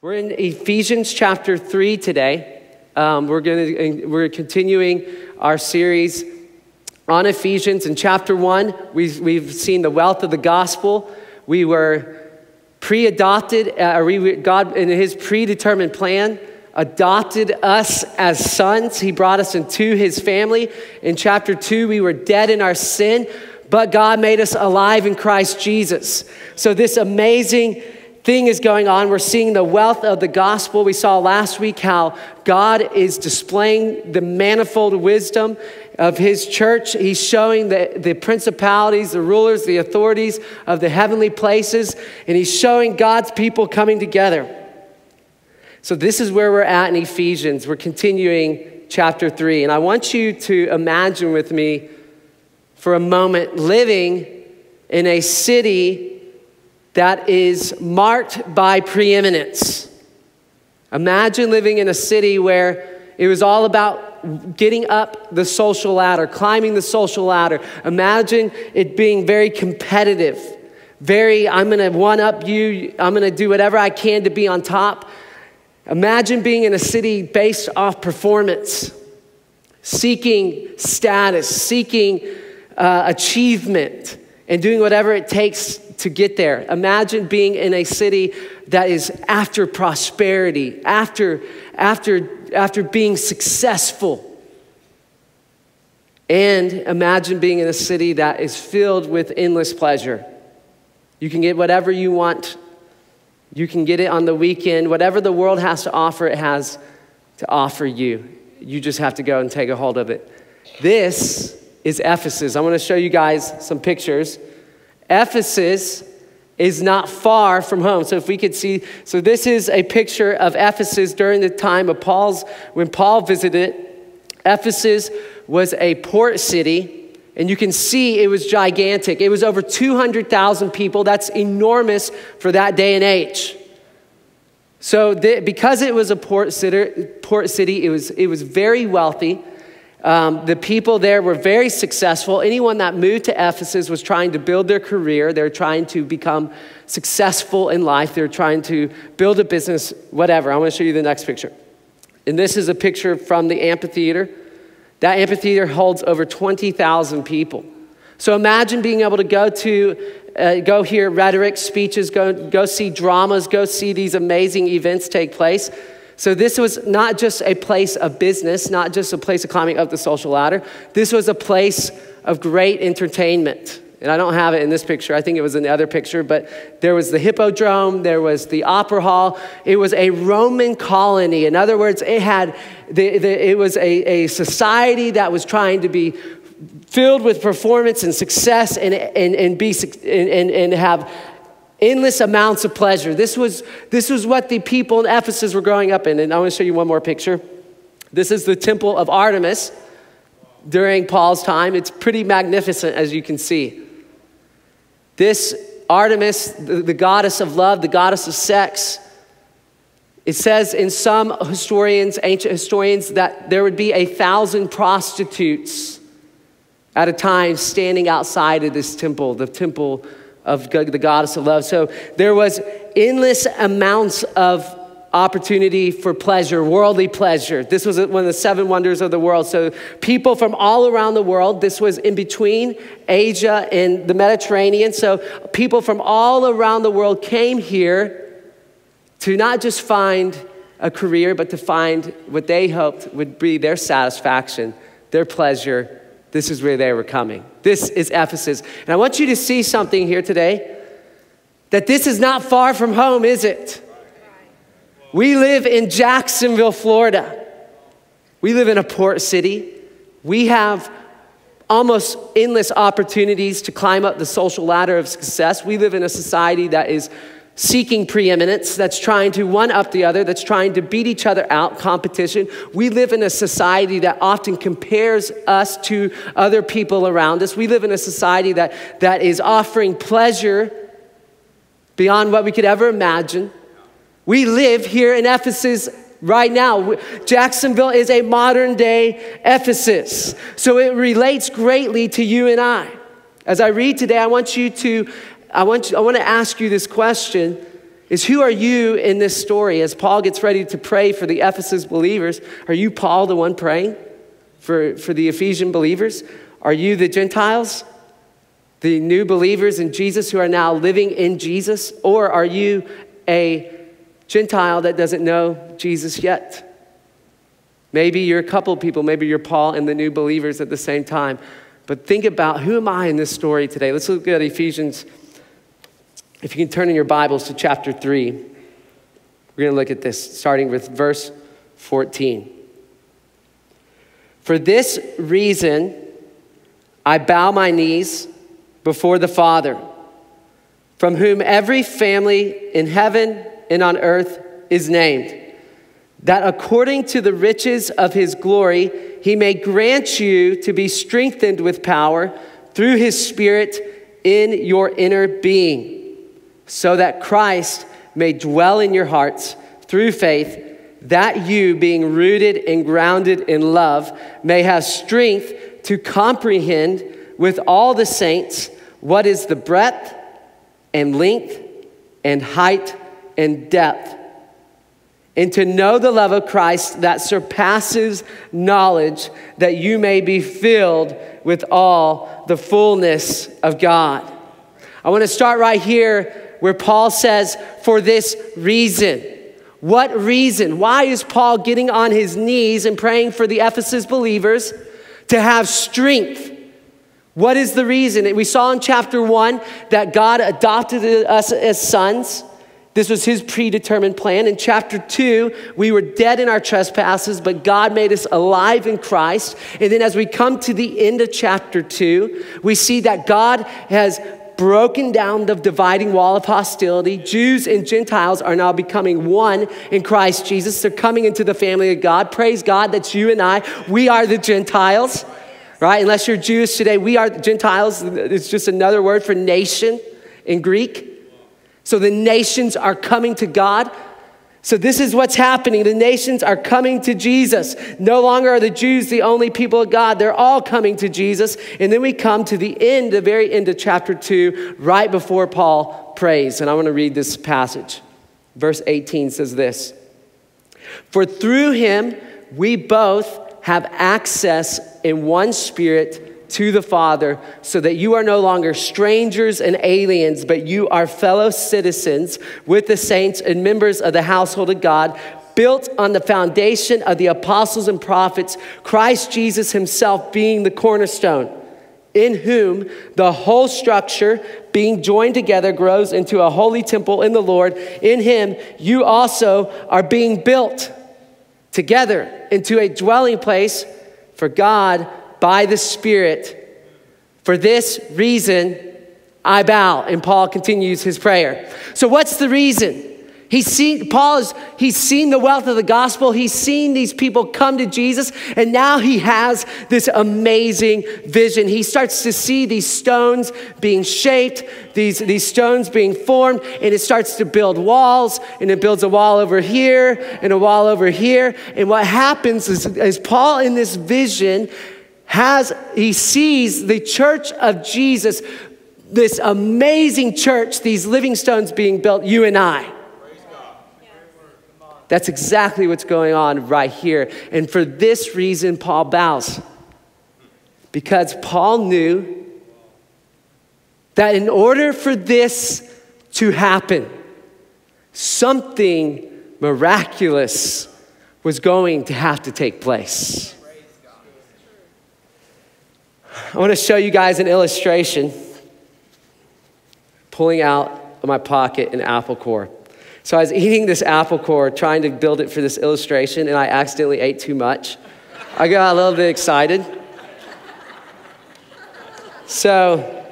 We're in Ephesians chapter 3 today. Um, we're, gonna, we're continuing our series on Ephesians. In chapter 1, we've, we've seen the wealth of the gospel. We were pre adopted, uh, God, in His predetermined plan, adopted us as sons. He brought us into His family. In chapter 2, we were dead in our sin, but God made us alive in Christ Jesus. So, this amazing thing is going on. We're seeing the wealth of the gospel. We saw last week how God is displaying the manifold wisdom of his church. He's showing the, the principalities, the rulers, the authorities of the heavenly places, and he's showing God's people coming together. So, this is where we're at in Ephesians. We're continuing chapter 3. And I want you to imagine with me for a moment living in a city that is marked by preeminence. Imagine living in a city where it was all about getting up the social ladder, climbing the social ladder. Imagine it being very competitive, very, I'm gonna one up you, I'm gonna do whatever I can to be on top. Imagine being in a city based off performance, seeking status, seeking uh, achievement, and doing whatever it takes to get there. Imagine being in a city that is after prosperity, after, after, after being successful. And imagine being in a city that is filled with endless pleasure. You can get whatever you want. You can get it on the weekend. Whatever the world has to offer, it has to offer you. You just have to go and take a hold of it. This is Ephesus. I want to show you guys some pictures. Ephesus is not far from home. So if we could see, so this is a picture of Ephesus during the time of Paul's, when Paul visited. Ephesus was a port city, and you can see it was gigantic. It was over 200,000 people. That's enormous for that day and age. So the, because it was a port city, port city, it was, it was very wealthy. Um, the people there were very successful. Anyone that moved to Ephesus was trying to build their career. They're trying to become successful in life. They're trying to build a business, whatever. I want to show you the next picture. And this is a picture from the amphitheater. That amphitheater holds over 20,000 people. So imagine being able to go to, uh, go hear rhetoric, speeches, go, go see dramas, go see these amazing events take place. So, this was not just a place of business, not just a place of climbing up the social ladder. This was a place of great entertainment. And I don't have it in this picture, I think it was in the other picture, but there was the hippodrome, there was the opera hall. It was a Roman colony. In other words, it, had the, the, it was a, a society that was trying to be filled with performance and success and, and, and, be, and, and have endless amounts of pleasure. This was, this was what the people in Ephesus were growing up in. And I want to show you one more picture. This is the temple of Artemis during Paul's time. It's pretty magnificent, as you can see. This Artemis, the, the goddess of love, the goddess of sex, it says in some historians, ancient historians, that there would be a thousand prostitutes at a time standing outside of this temple, the temple of the goddess of love. So there was endless amounts of opportunity for pleasure, worldly pleasure. This was one of the seven wonders of the world. So people from all around the world, this was in between Asia and the Mediterranean. So people from all around the world came here to not just find a career, but to find what they hoped would be their satisfaction, their pleasure, this is where they were coming. This is Ephesus. And I want you to see something here today that this is not far from home, is it? We live in Jacksonville, Florida. We live in a port city. We have almost endless opportunities to climb up the social ladder of success. We live in a society that is seeking preeminence, that's trying to one up the other, that's trying to beat each other out, competition. We live in a society that often compares us to other people around us. We live in a society that, that is offering pleasure beyond what we could ever imagine. We live here in Ephesus right now. Jacksonville is a modern day Ephesus. So it relates greatly to you and I. As I read today, I want you to I want, you, I want to ask you this question is who are you in this story? As Paul gets ready to pray for the Ephesus believers, are you Paul, the one praying for, for the Ephesian believers? Are you the Gentiles, the new believers in Jesus who are now living in Jesus? Or are you a Gentile that doesn't know Jesus yet? Maybe you're a couple people, maybe you're Paul and the new believers at the same time. But think about who am I in this story today? Let's look at Ephesians. If you can turn in your Bibles to chapter 3, we're going to look at this, starting with verse 14. For this reason, I bow my knees before the Father, from whom every family in heaven and on earth is named that according to the riches of his glory, he may grant you to be strengthened with power through his Spirit in your inner being, so that Christ may dwell in your hearts through faith, that you, being rooted and grounded in love, may have strength to comprehend with all the saints what is the breadth and length and height and depth and to know the love of Christ that surpasses knowledge, that you may be filled with all the fullness of God. I want to start right here where Paul says, For this reason. What reason? Why is Paul getting on his knees and praying for the Ephesus believers to have strength? What is the reason? We saw in chapter one that God adopted us as sons. This was his predetermined plan. In chapter two, we were dead in our trespasses, but God made us alive in Christ. And then as we come to the end of chapter two, we see that God has broken down the dividing wall of hostility. Jews and Gentiles are now becoming one in Christ Jesus. They're coming into the family of God. Praise God that you and I, we are the Gentiles, right? Unless you're Jewish today, we are Gentiles. It's just another word for nation in Greek. So the nations are coming to God. So, this is what's happening. The nations are coming to Jesus. No longer are the Jews the only people of God. They're all coming to Jesus. And then we come to the end, the very end of chapter 2, right before Paul prays. And I want to read this passage. Verse 18 says this For through him we both have access in one spirit to the Father, so that you are no longer strangers and aliens, but you are fellow citizens with the saints and members of the household of God, built on the foundation of the apostles and prophets, Christ Jesus himself being the cornerstone, in whom the whole structure, being joined together, grows into a holy temple in the Lord. In him, you also are being built together into a dwelling place for God by the Spirit. For this reason, I bow. And Paul continues his prayer. So, what's the reason? He's seen, Paul is, he's seen the wealth of the gospel. He's seen these people come to Jesus, and now he has this amazing vision. He starts to see these stones being shaped, these, these stones being formed, and it starts to build walls, and it builds a wall over here and a wall over here. And what happens is, is Paul, in this vision, has, he sees the church of Jesus, this amazing church, these living stones being built, you and I. That's exactly what's going on right here. And for this reason, Paul bows. Because Paul knew that in order for this to happen, something miraculous was going to have to take place. I want to show you guys an illustration pulling out of my pocket an apple core. So I was eating this apple core, trying to build it for this illustration, and I accidentally ate too much. I got a little bit excited. So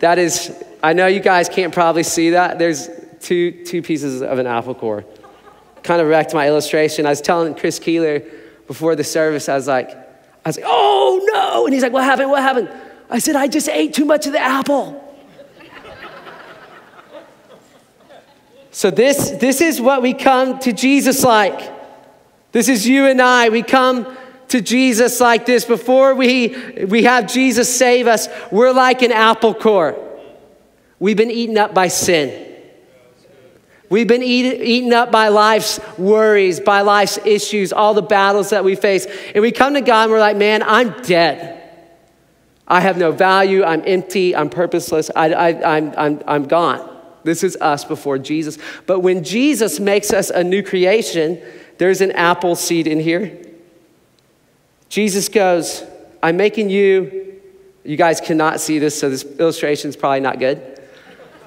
that is, I know you guys can't probably see that. There's two, two pieces of an apple core. Kind of wrecked my illustration. I was telling Chris Keeler before the service, I was like, I was like, oh no. And he's like, what happened? What happened? I said, I just ate too much of the apple. so this, this is what we come to Jesus like. This is you and I. We come to Jesus like this. Before we, we have Jesus save us, we're like an apple core. We've been eaten up by sin. We've been eat, eaten up by life's worries, by life's issues, all the battles that we face. And we come to God and we're like, man, I'm dead. I have no value. I'm empty. I'm purposeless. I, I, I'm, I'm, I'm gone. This is us before Jesus. But when Jesus makes us a new creation, there's an apple seed in here. Jesus goes, I'm making you, you guys cannot see this, so this illustration is probably not good.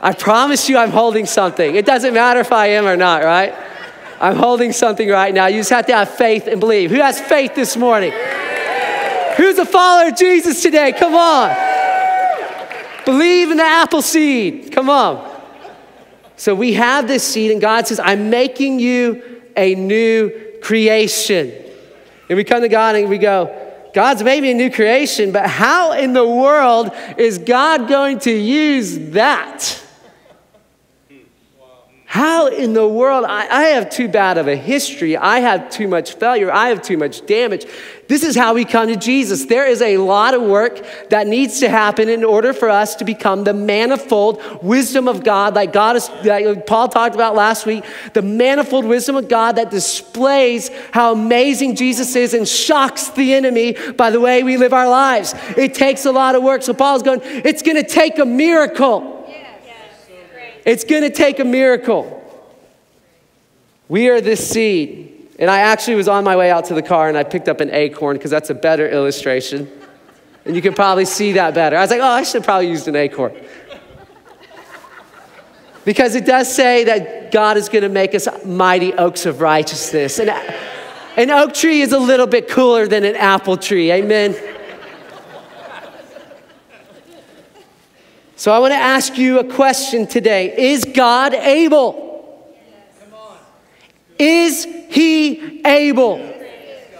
I promise you I'm holding something. It doesn't matter if I am or not, right? I'm holding something right now. You just have to have faith and believe. Who has faith this morning? Who's a follower of Jesus today? Come on. Believe in the apple seed. Come on. So we have this seed, and God says, I'm making you a new creation. And we come to God and we go, God's made me a new creation, but how in the world is God going to use that? How in the world? I, I, have too bad of a history. I have too much failure. I have too much damage. This is how we come to Jesus. There is a lot of work that needs to happen in order for us to become the manifold wisdom of God, like God is, like Paul talked about last week, the manifold wisdom of God that displays how amazing Jesus is and shocks the enemy by the way we live our lives. It takes a lot of work. So Paul's going, it's going to take a miracle. It's going to take a miracle. We are this seed. And I actually was on my way out to the car and I picked up an acorn because that's a better illustration. And you can probably see that better. I was like, oh, I should probably use an acorn. Because it does say that God is going to make us mighty oaks of righteousness. And an oak tree is a little bit cooler than an apple tree. Amen. So I want to ask you a question today Is God able? Is He able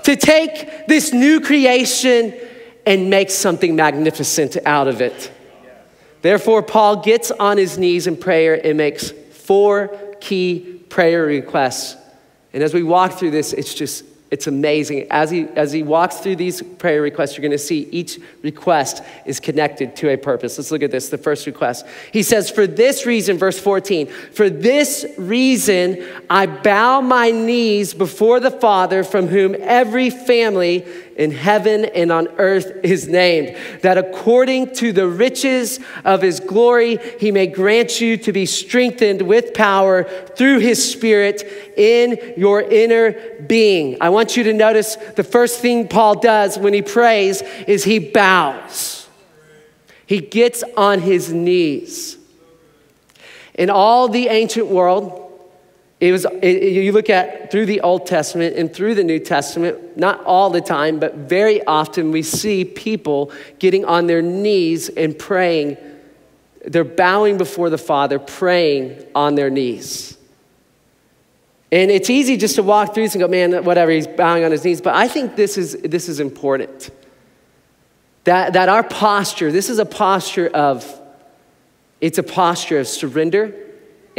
to take this new creation and make something magnificent out of it? Therefore, Paul gets on his knees in prayer and makes four key prayer requests. And as we walk through this, it's just it's amazing. As he, as he walks through these prayer requests, you're going to see each request is connected to a purpose. Let's look at this, the first request. He says, For this reason, verse 14, for this reason I bow my knees before the Father from whom every family in heaven and on earth is named, that according to the riches of his glory, he may grant you to be strengthened with power through his Spirit in your inner being. I want you to notice the first thing Paul does when he prays is he bows. He gets on his knees. In all the ancient world, it was, it, you look at through the Old Testament and through the New Testament, not all the time, but very often we see people getting on their knees and praying. They're bowing before the Father, praying on their knees. And it's easy just to walk through this and go, man, whatever, he's bowing on his knees. But I think this is, this is important. That, that our posture, this is a posture of, it's a posture of surrender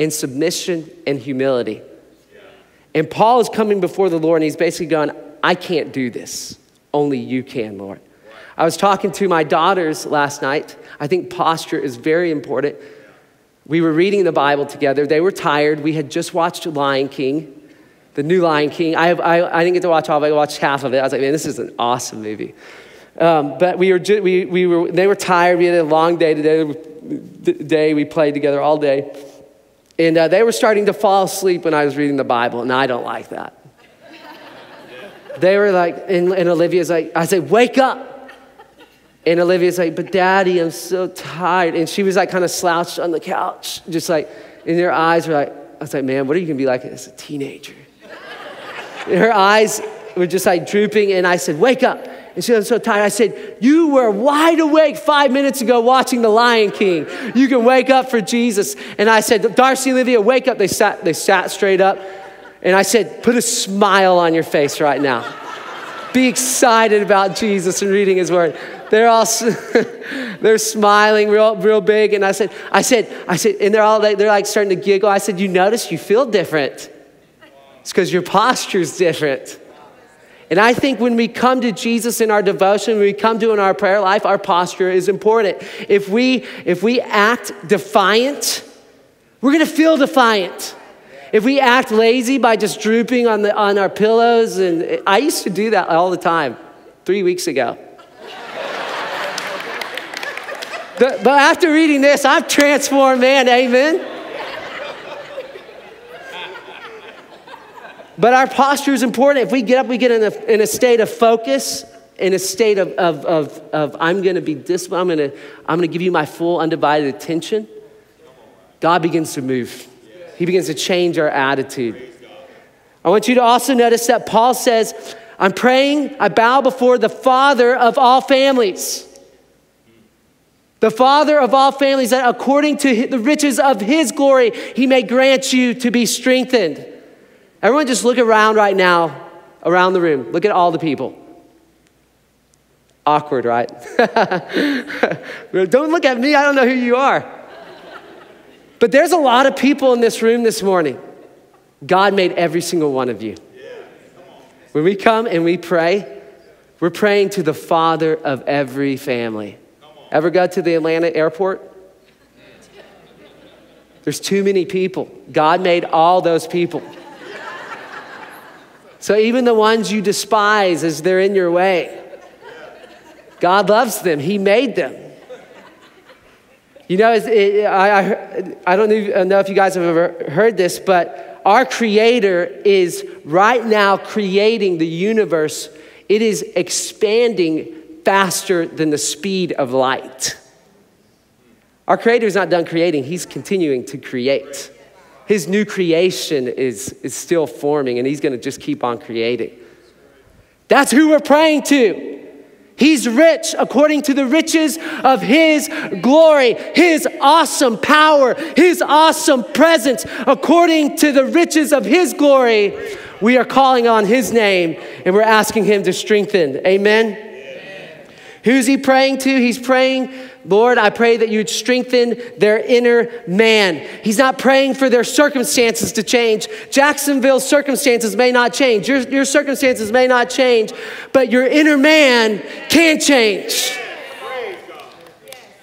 and submission and humility. And Paul is coming before the Lord and he's basically going, I can't do this. Only you can, Lord. I was talking to my daughters last night. I think posture is very important. We were reading the Bible together. They were tired. We had just watched Lion King, the new Lion King. I, I, I didn't get to watch all of it, I watched half of it. I was like, man, this is an awesome movie. Um, but we were, we, we were, they were tired. We had a long day today. Day we played together all day. And uh, they were starting to fall asleep when I was reading the Bible, and I don't like that. They were like, and, and Olivia's like, I said, wake up. And Olivia's like, but daddy, I'm so tired. And she was like kind of slouched on the couch, just like, and her eyes were like, I was like, man, what are you gonna be like as a teenager? and her eyes were just like drooping, and I said, wake up. And she was so tired. I said, You were wide awake five minutes ago watching The Lion King. You can wake up for Jesus. And I said, Darcy, Olivia, wake up. They sat, they sat straight up. And I said, Put a smile on your face right now. Be excited about Jesus and reading his word. They're all they're smiling real, real big. And I said, I said, I said, and they're all they're like starting to giggle. I said, You notice you feel different. It's because your posture's different. And I think when we come to Jesus in our devotion, when we come to in our prayer life, our posture is important. If we if we act defiant, we're going to feel defiant. if we act lazy by just drooping on, the, on our pillows, and I used to do that all the time three weeks ago. but after reading this, I'm transformed, man, amen. But our posture is important. If we get up, we get in a, in a state of focus, in a state of, of, of, of I'm going to be disciplined, I'm going to I'm going to give you my full, undivided attention. God begins to move. He begins to change our attitude. I want you to also notice that Paul says, I'm praying, I bow before the Father of all families. The Father of all families, that according to the riches of His glory, He may grant you to be strengthened. Everyone, just look around right now, around the room. Look at all the people. Awkward, right? don't look at me, I don't know who you are. But there's a lot of people in this room this morning. God made every single one of you. When we come and we pray, we're praying to the Father of every family. Ever go to the Atlanta airport? There's too many people. God made all those people. So even the ones you despise as they're in your way, God loves them. He made them. You know, it, I, I, I don't know if you guys have ever heard this, but our Creator is right now creating the universe. It is expanding faster than the speed of light. Our Creator is not done creating, He's continuing to create. His new creation is, is still forming, and He's going to just keep on creating. That's who we're praying to. He's rich according to the riches of His glory, His awesome power, His awesome presence. According to the riches of His glory, we are calling on His name and we're asking Him to strengthen. Amen. Amen. Who's He praying to? He's praying Lord, I pray that you'd strengthen their inner man. He's not praying for their circumstances to change. Jacksonville's circumstances may not change. Your, your circumstances may not change, but your inner man can change.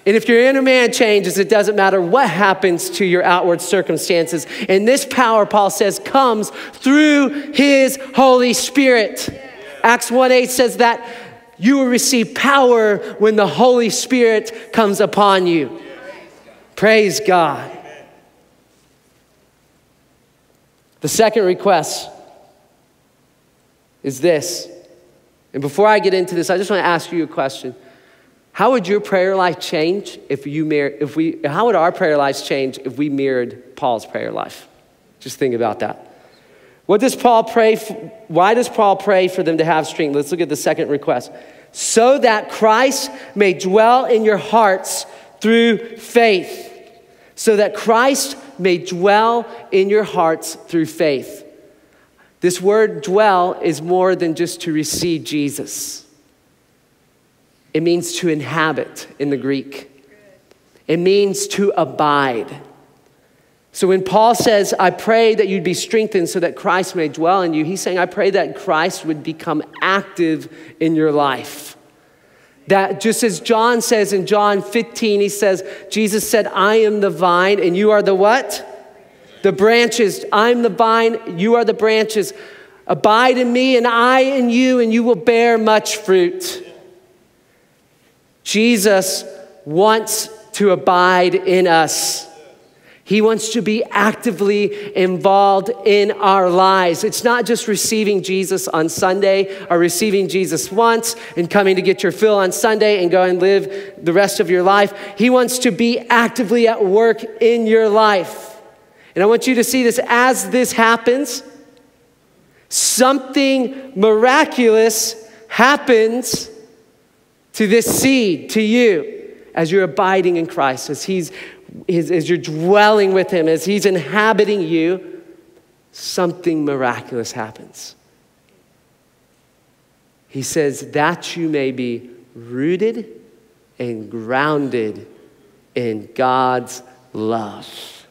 And if your inner man changes, it doesn't matter what happens to your outward circumstances. And this power, Paul says, comes through his Holy Spirit. Acts 1 8 says that you will receive power when the Holy Spirit comes upon you. Praise God. The second request is this. And before I get into this, I just want to ask you a question. How would your prayer life change if you mirror, if we, how would our prayer lives change if we mirrored Paul's prayer life? Just think about that. What does Paul pray? For, why does Paul pray for them to have strength? Let's look at the second request. So that Christ may dwell in your hearts through faith. So that Christ may dwell in your hearts through faith. This word dwell is more than just to receive Jesus. It means to inhabit in the Greek. It means to abide. So when Paul says, I pray that you'd be strengthened so that Christ may dwell in you, he's saying, I pray that Christ would become active in your life. That just as John says in John 15, he says, Jesus said, I am the vine and you are the what? The branches. I'm the vine, you are the branches. Abide in me and I in you, and you will bear much fruit. Jesus wants to abide in us. He wants to be actively involved in our lives. It's not just receiving Jesus on Sunday or receiving Jesus once and coming to get your fill on Sunday and go and live the rest of your life. He wants to be actively at work in your life. And I want you to see this as this happens, something miraculous happens to this seed, to you, as you're abiding in Christ, as He's as, as you're dwelling with Him, as He's inhabiting you, something miraculous happens. He says, that you may be rooted and grounded in God's love.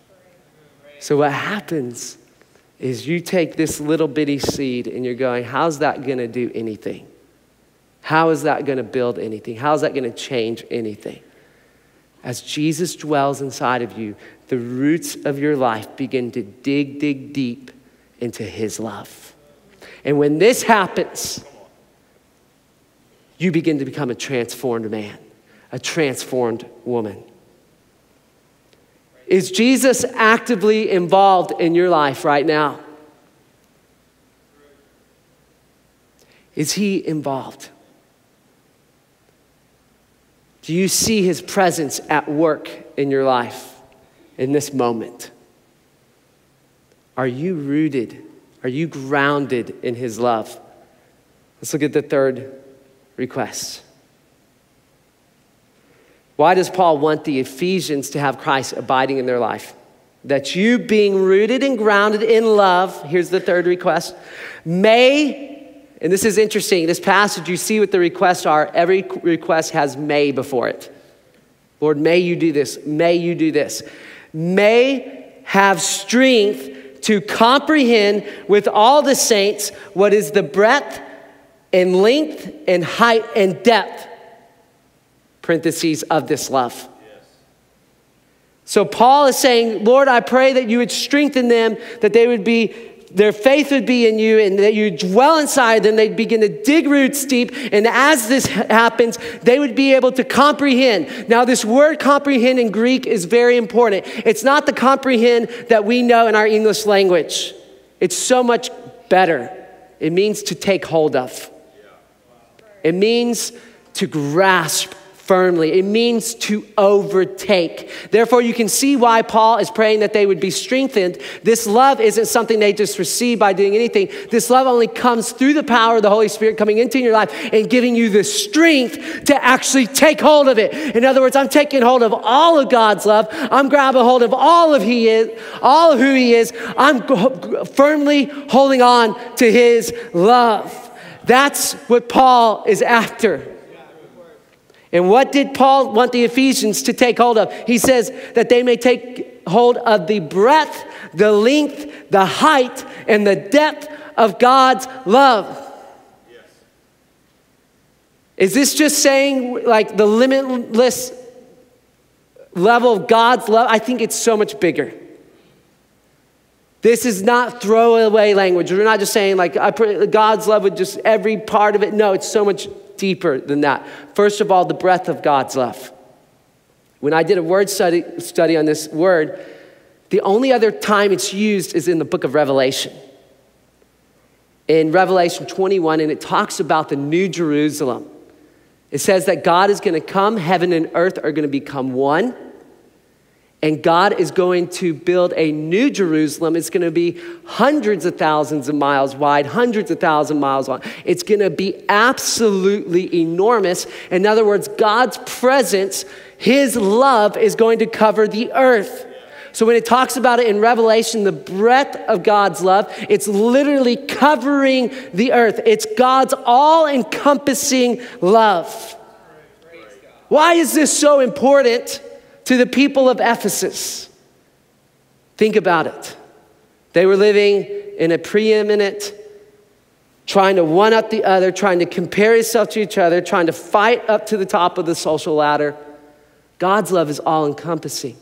So, what happens is you take this little bitty seed and you're going, how's that going to do anything? How is that going to build anything? How is that going to change anything? As Jesus dwells inside of you, the roots of your life begin to dig, dig deep into His love. And when this happens, you begin to become a transformed man, a transformed woman. Is Jesus actively involved in your life right now? Is he involved? Do you see his presence at work in your life in this moment? Are you rooted? Are you grounded in his love? Let's look at the third request. Why does Paul want the Ephesians to have Christ abiding in their life? That you, being rooted and grounded in love, here's the third request, may, and this is interesting, this passage, you see what the requests are. Every request has may before it. Lord, may you do this, may you do this. May have strength to comprehend with all the saints what is the breadth and length and height and depth parentheses, of this love. So Paul is saying, Lord, I pray that you would strengthen them, that they would be, their faith would be in you, and that you dwell inside them. They'd begin to dig roots deep. And as this happens, they would be able to comprehend. Now, this word comprehend in Greek is very important. It's not the comprehend that we know in our English language, it's so much better. It means to take hold of, it means to grasp firmly. It means to overtake. Therefore, you can see why Paul is praying that they would be strengthened. This love isn't something they just receive by doing anything. This love only comes through the power of the Holy Spirit coming into your life and giving you the strength to actually take hold of it. In other words, I'm taking hold of all of God's love. I'm grabbing hold of all of He is, all of who He is. I'm firmly holding on to His love. That's what Paul is after. And what did Paul want the Ephesians to take hold of? He says that they may take hold of the breadth, the length, the height, and the depth of God's love. Yes. Is this just saying like the limitless level of God's love? I think it's so much bigger. This is not throwaway language. We're not just saying like God's love with just every part of it. No, it's so much deeper than that. First of all, the breadth of God's love. When I did a word study, study on this word, the only other time it's used is in the book of Revelation. In Revelation 21, and it talks about the New Jerusalem. It says that God is going to come, heaven and earth are going to become one. And God is going to build a new Jerusalem. It's going to be hundreds of thousands of miles wide, hundreds of thousands of miles long. It's going to be absolutely enormous. In other words, God's presence, His love is going to cover the earth. So when it talks about it in Revelation, the breadth of God's love, it's literally covering the earth. It's God's all encompassing love. Why is this so important? To the people of Ephesus. Think about it. They were living in a preeminent, trying to one up the other, trying to compare yourself to each other, trying to fight up to the top of the social ladder. God's love is all encompassing.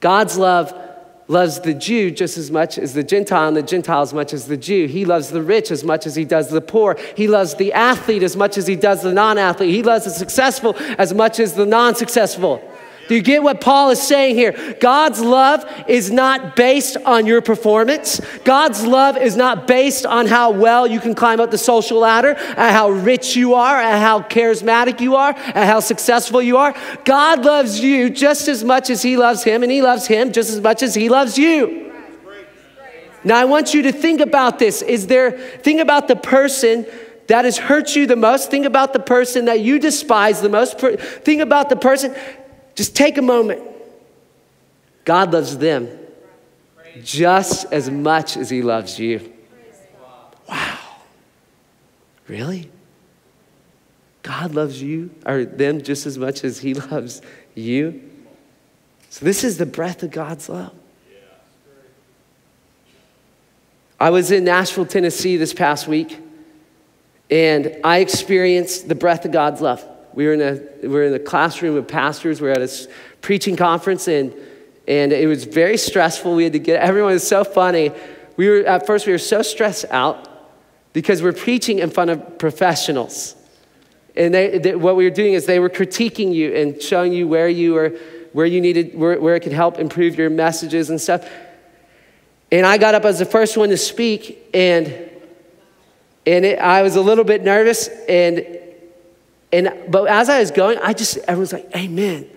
God's love loves the Jew just as much as the Gentile, and the Gentile as much as the Jew. He loves the rich as much as he does the poor. He loves the athlete as much as he does the non athlete. He loves the successful as much as the non successful. Do you get what Paul is saying here? God's love is not based on your performance. God's love is not based on how well you can climb up the social ladder, at how rich you are, at how charismatic you are, at how successful you are. God loves you just as much as He loves Him, and He loves Him just as much as He loves you. Now, I want you to think about this. Is there, think about the person that has hurt you the most. Think about the person that you despise the most. Think about the person. Just take a moment. God loves them just as much as He loves you. Wow. Really? God loves you or them just as much as He loves you? So, this is the breath of God's love. I was in Nashville, Tennessee this past week, and I experienced the breath of God's love we were in a, we were in a classroom of pastors. We were at a preaching conference, and, And it was very stressful. We had to get, everyone was so funny. We were, at first, we were so stressed out because we're preaching in front of professionals. And they, they, what we were doing is they were critiquing you and showing you where you were, where you needed, where, where it could help improve your messages and stuff. And I got up as the first one to speak, and, and it, I was a little bit nervous. And, and, but as I was going, I just, everyone's like, Amen.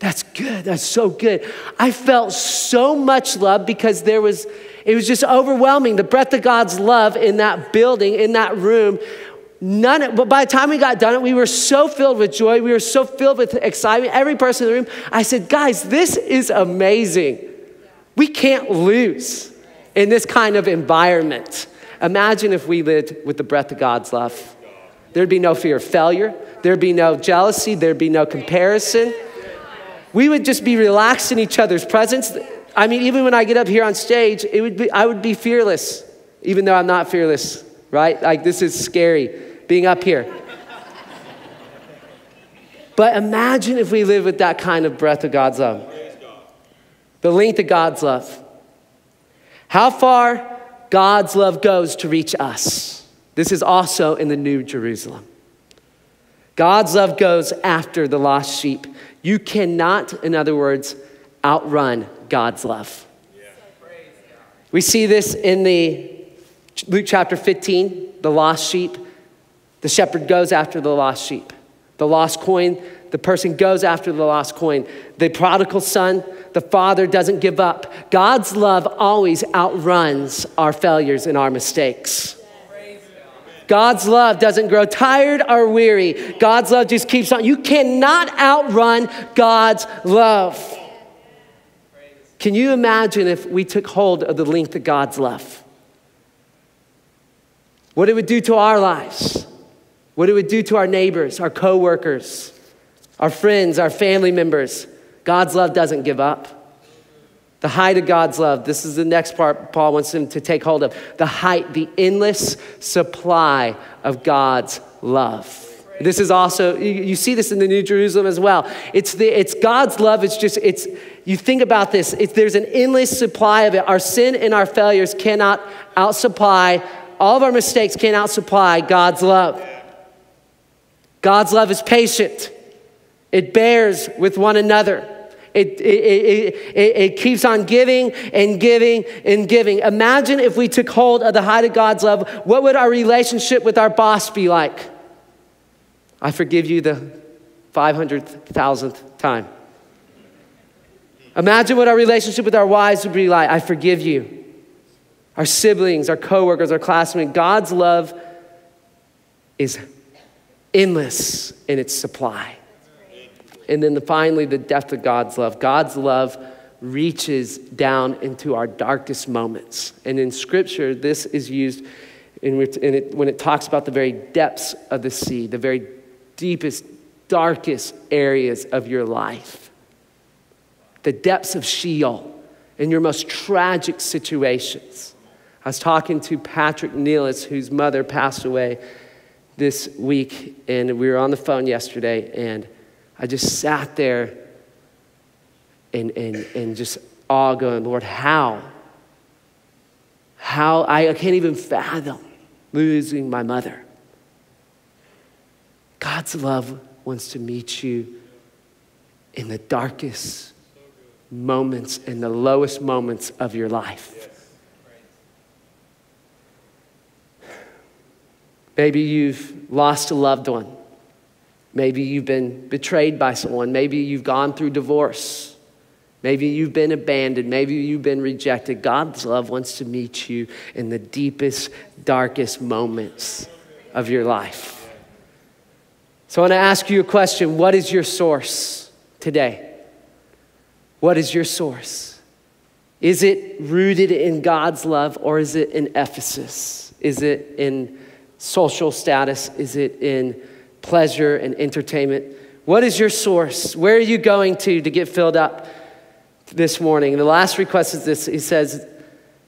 That's good. That's so good. I felt so much love because there was, it was just overwhelming. The breath of God's love in that building, in that room. None, but by the time we got done, it, we were so filled with joy. We were so filled with excitement. Every person in the room, I said, guys, this is amazing. We can't lose in this kind of environment. Imagine if we lived with the breath of God's love. There'd be no fear of failure, there'd be no jealousy, there'd be no comparison. We would just be relaxed in each other's presence. I mean, even when I get up here on stage, it would be, I would be fearless, even though I'm not fearless, right? Like, this is scary being up here. But imagine if we live with that kind of breath of God's love, the length of God's love. How far God's love goes to reach us. This is also in the New Jerusalem. God's love goes after the lost sheep. You cannot, in other words, outrun God's love. We see this in the Luke chapter 15, the lost sheep. The shepherd goes after the lost sheep. The lost coin, the person goes after the lost coin. The prodigal son, the Father doesn't give up. God's love always outruns our failures and our mistakes. God's love doesn't grow tired or weary. God's love just keeps on. You cannot outrun God's love. Can you imagine if we took hold of the length of God's love? What it would do to our lives, what it would do to our neighbors, our coworkers, our friends, our family members. God's love doesn't give up. The height of God's love. This is the next part Paul wants him to take hold of. The height, the endless supply of God's love. This is also, you see this in the New Jerusalem as well. It's, the, it's God's love. It's just, it's, you think about this, it's, there's an endless supply of it. Our sin and our failures cannot outsupply, all of our mistakes can't outsupply God's love. God's love is patient. It bears with one another. It, it, it, it, it, keeps on giving and giving and giving. Imagine if we took hold of the height of God's love, what would our relationship with our boss be like? I forgive you the 500,000th time. Imagine what our relationship with our wives would be like. I forgive you. Our siblings, our coworkers, our classmates. God's love is endless in its supply. And then the, finally, the depth of God's love. God's love reaches down into our darkest moments. And in Scripture, this is used in, in it, when it talks about the very depths of the sea, the very deepest, darkest areas of your life, the depths of Sheol, in your most tragic situations. I was talking to Patrick Nealis, whose mother passed away this week, and we were on the phone yesterday, and I just sat there and, and, and just awe going, Lord, how? How? I, I can't even fathom losing my mother. God's love wants to meet you in the darkest moments, in the lowest moments of your life. Maybe you've lost a loved one. Maybe you've been betrayed by someone. Maybe you've gone through divorce. Maybe you've been abandoned. Maybe you've been rejected. God's love wants to meet you in the deepest, darkest moments of your life. So I want to ask you a question What is your source today? What is your source? Is it rooted in God's love or is it in Ephesus? Is it in social status? Is it in pleasure and entertainment. What is your source? Where are you going to to get filled up this morning? The last request is this He says,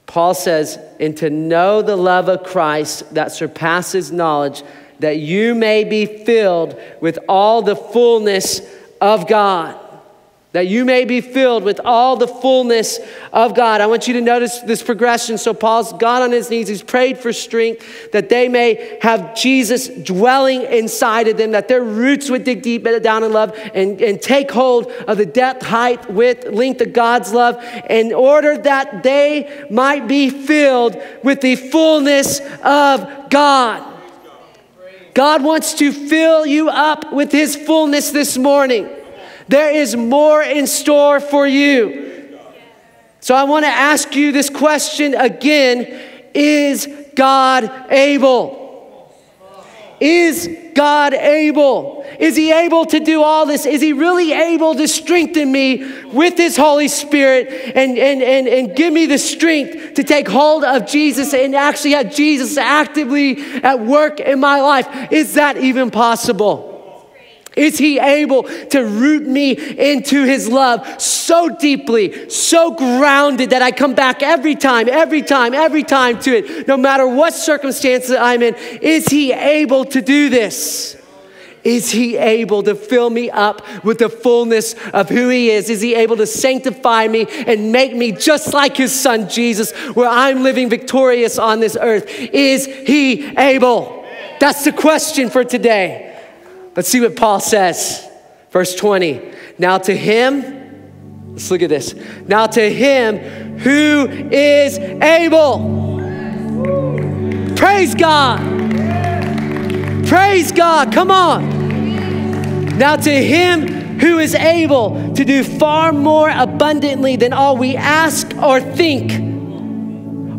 Paul says, and to know the love of Christ that surpasses knowledge, that you may be filled with all the fullness of God. That you may be filled with all the fullness of God. I want you to notice this progression. So, Paul's gone on his knees, he's prayed for strength that they may have Jesus dwelling inside of them, that their roots would dig deep down in love and, and take hold of the depth, height, width, length of God's love, in order that they might be filled with the fullness of God. God wants to fill you up with his fullness this morning. There is more in store for you. So I want to ask you this question again Is God able? Is God able? Is He able to do all this? Is He really able to strengthen me with His Holy Spirit and, and, and, and give me the strength to take hold of Jesus and actually have Jesus actively at work in my life? Is that even possible? Is he able to root me into his love so deeply, so grounded that I come back every time, every time, every time to it, no matter what circumstances I'm in? Is he able to do this? Is he able to fill me up with the fullness of who he is? Is he able to sanctify me and make me just like his son Jesus, where I'm living victorious on this earth? Is he able? That's the question for today. Let's see what Paul says. Verse 20. Now to him, let's look at this. Now to him who is able. Praise God. Praise God. Come on. Now to him who is able to do far more abundantly than all we ask or think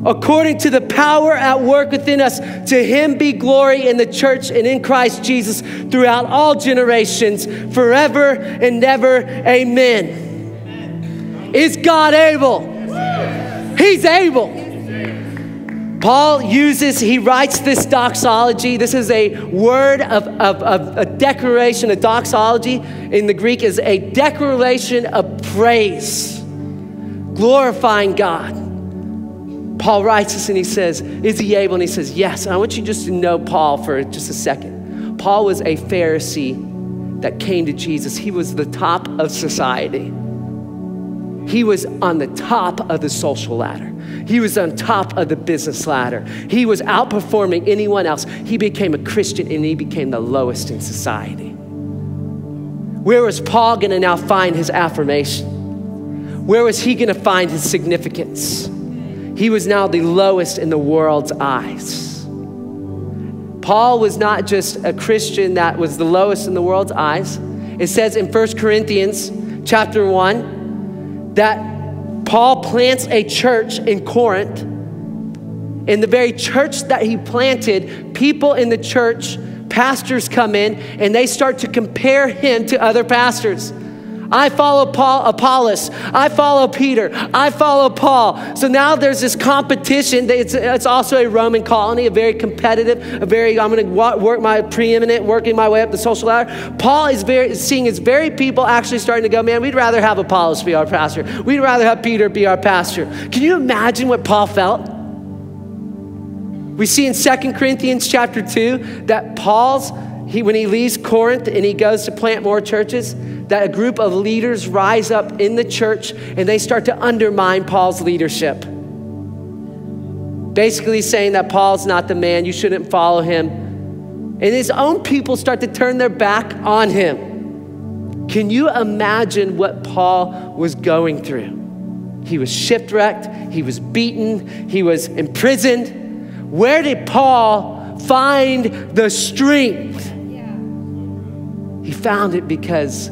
according to the power at work within us. To him be glory in the church and in Christ Jesus throughout all generations, forever and ever. Amen. Is God able? He's able. Paul uses, he writes this doxology. This is a word of, of, of, a declaration. A doxology in the Greek is a declaration of praise, glorifying God. Paul writes this and he says, Is he able? And he says, Yes. And I want you just to know Paul for just a second. Paul was a Pharisee that came to Jesus, he was the top of society. He was on the top of the social ladder. He was on top of the business ladder. He was outperforming anyone else. He became a Christian and he became the lowest in society. Where was Paul going to now find his affirmation? Where was he going to find his significance? He was now the lowest in the world's eyes. Paul was not just a Christian that was the lowest in the world's eyes. It says in 1 Corinthians chapter 1 that Paul plants a church in Corinth. In the very church that he planted, people in the church, pastors come in and they start to compare him to other pastors. I follow Paul, Apollos. I follow Peter. I follow Paul. So now there's this competition. It's, it's also a Roman colony, a very competitive, a very, I'm going to work my preeminent, working my way up the social ladder. Paul is very, seeing his very people actually starting to go, man, we'd rather have Apollos be our pastor. We'd rather have Peter be our pastor. Can you imagine what Paul felt? We see in Second Corinthians chapter 2 that Paul's, he, when he leaves Corinth and he goes to plant more churches, that a group of leaders rise up in the church and they start to undermine Paul's leadership. Basically, saying that Paul's not the man, you shouldn't follow him. And his own people start to turn their back on him. Can you imagine what Paul was going through? He was shipwrecked, he was beaten, he was imprisoned. Where did Paul find the strength? He found it because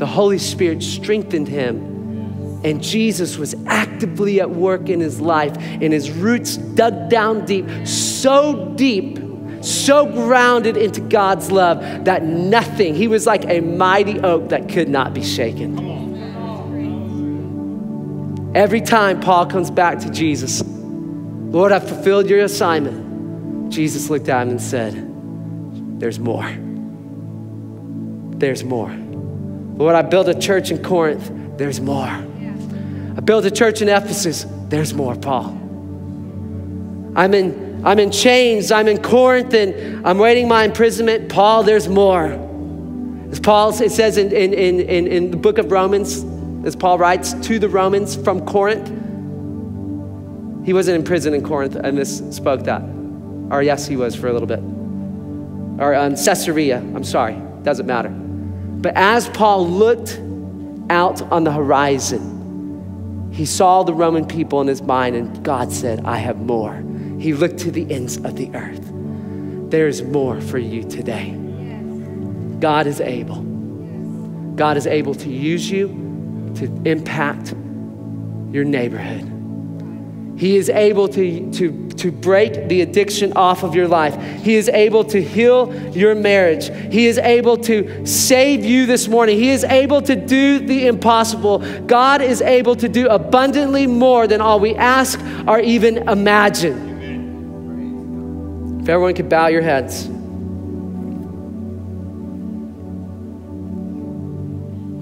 the Holy Spirit strengthened him. And Jesus was actively at work in his life, and his roots dug down deep, so deep, so grounded into God's love that nothing, he was like a mighty oak that could not be shaken. Every time Paul comes back to Jesus, Lord, I've fulfilled your assignment. Jesus looked at him and said, There's more. There's more. Lord, I built a church in Corinth. There's more. I built a church in Ephesus. There's more, Paul. I'm in, I'm in chains. I'm in Corinth and I'm waiting my imprisonment. Paul, there's more. As Paul it says in, in, in, in the book of Romans, as Paul writes to the Romans from Corinth. He wasn't in prison in Corinth. and this spoke that. Or yes, he was for a little bit. Or um, Caesarea. I'm sorry. Doesn't matter. But as Paul looked out on the horizon, he saw the Roman people in his mind, and God said, I have more. He looked to the ends of the earth. There's more for you today. God is able. God is able to use you to impact your neighborhood. He is able to, to, to break the addiction off of your life. He is able to heal your marriage. He is able to save you this morning. He is able to do the impossible. God is able to do abundantly more than all we ask or even imagine. If everyone could bow your heads.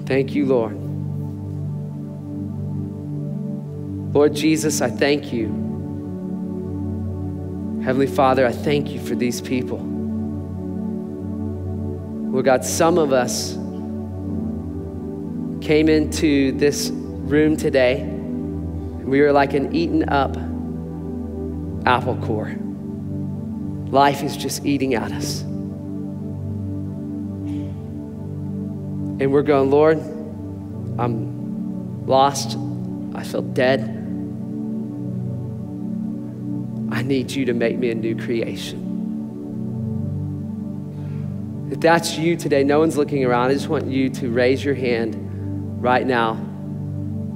Thank you, Lord. Lord Jesus, I thank you. Heavenly Father, I thank you for these people. Lord God, some of us came into this room today and we were like an eaten up apple core. Life is just eating at us. And we're going, Lord, I'm lost. I feel dead. Need you to make me a new creation. If that's you today, no one's looking around. I just want you to raise your hand right now.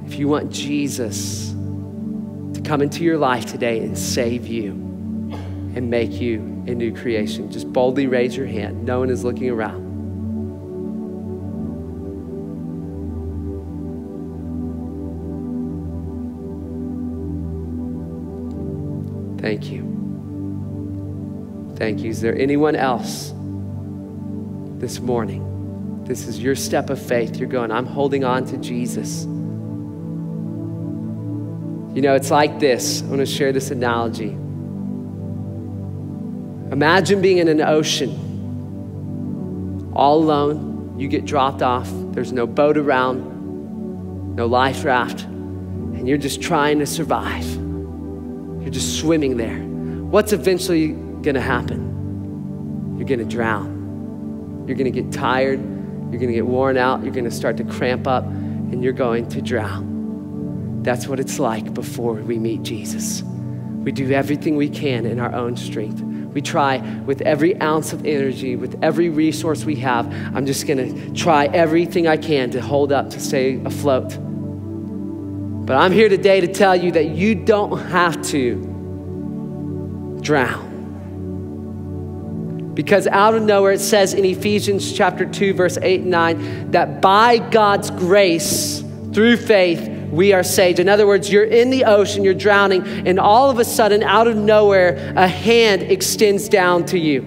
If you want Jesus to come into your life today and save you and make you a new creation, just boldly raise your hand. No one is looking around. Thank you. Thank you. Is there anyone else this morning? This is your step of faith. You're going, I'm holding on to Jesus. You know, it's like this. I want to share this analogy. Imagine being in an ocean, all alone. You get dropped off, there's no boat around, no life raft, and you're just trying to survive. You're just swimming there. What's eventually going to happen? You're going to drown. You're going to get tired. You're going to get worn out. You're going to start to cramp up, and you're going to drown. That's what it's like before we meet Jesus. We do everything we can in our own strength. We try with every ounce of energy, with every resource we have. I'm just going to try everything I can to hold up, to stay afloat. But I'm here today to tell you that you don't have to drown. Because out of nowhere, it says in Ephesians chapter 2, verse 8 and 9, that by God's grace, through faith, we are saved. In other words, you're in the ocean, you're drowning, and all of a sudden, out of nowhere, a hand extends down to you.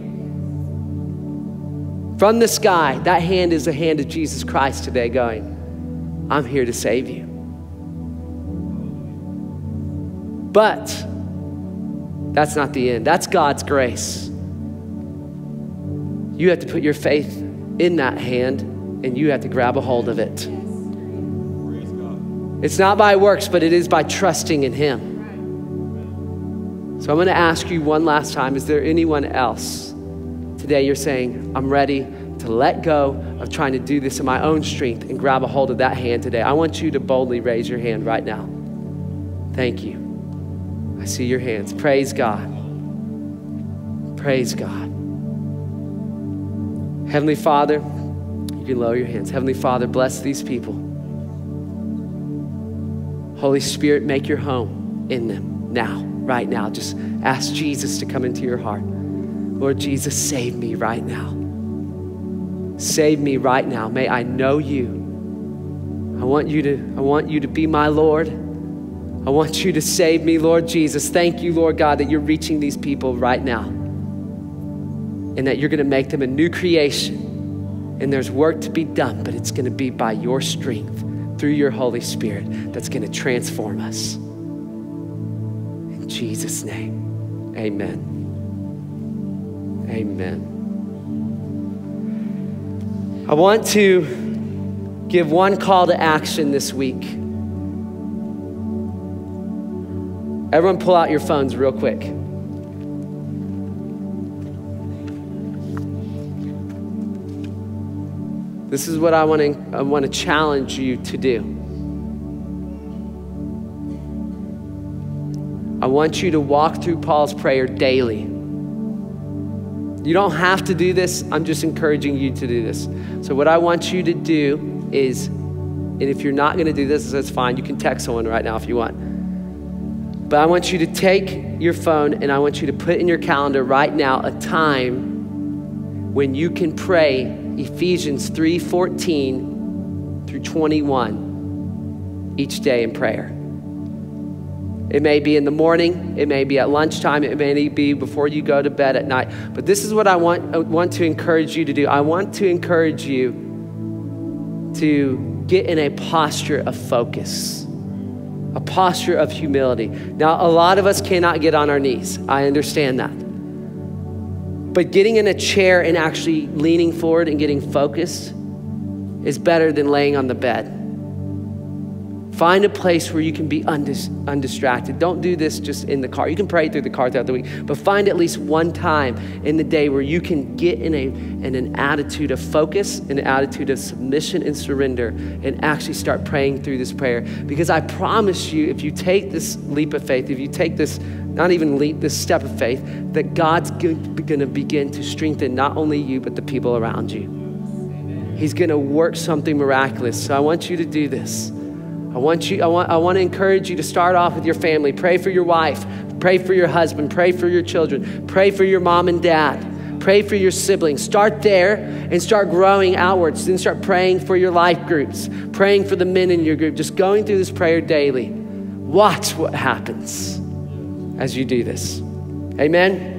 From the sky, that hand is the hand of Jesus Christ today, going, I'm here to save you. But that's not the end. That's God's grace. You have to put your faith in that hand and you have to grab a hold of it. It's not by works, but it is by trusting in Him. So I'm going to ask you one last time is there anyone else today you're saying, I'm ready to let go of trying to do this in my own strength and grab a hold of that hand today? I want you to boldly raise your hand right now. Thank you. See your hands. Praise God. Praise God. Heavenly Father, you can lower your hands. Heavenly Father, bless these people. Holy Spirit, make your home in them now, right now. Just ask Jesus to come into your heart. Lord Jesus, save me right now. Save me right now. May I know you. I want you to, I want you to be my Lord. I want you to save me, Lord Jesus. Thank you, Lord God, that you're reaching these people right now and that you're going to make them a new creation. And there's work to be done, but it's going to be by your strength through your Holy Spirit that's going to transform us. In Jesus' name, amen. Amen. I want to give one call to action this week. Everyone, pull out your phones real quick. This is what I want to I want to challenge you to do. I want you to walk through Paul's prayer daily. You don't have to do this. I'm just encouraging you to do this. So what I want you to do is and if you're not going to do this, that's fine. You can text someone right now if you want. But I want you to take your phone and I want you to put in your calendar right now a time when you can pray Ephesians 3:14 through 21 each day in prayer. It may be in the morning, it may be at lunchtime, it may be before you go to bed at night. But this is what I want, I want to encourage you to do. I want to encourage you to get in a posture of focus, a posture of humility. Now, a lot of us cannot get on our knees. I understand that. But getting in a chair and actually leaning forward and getting focused is better than laying on the bed. Find a place where you can be undis- undistracted. Don't do this just in the car. You can pray through the car throughout the week, but find at least one time in the day where you can get in, a, in an attitude of focus, an attitude of submission and surrender, and actually start praying through this prayer. Because I promise you, if you take this leap of faith, if you take this, not even leap, this step of faith, that God's going to begin to strengthen not only you, but the people around you. He's going to work something miraculous. So I want you to do this. I want you, I want, I want to encourage you to start off with your family. Pray for your wife, pray for your husband, pray for your children, pray for your mom and dad, pray for your siblings. Start there and start growing outwards. Then start praying for your life groups, praying for the men in your group, just going through this prayer daily. Watch what happens as you do this. Amen.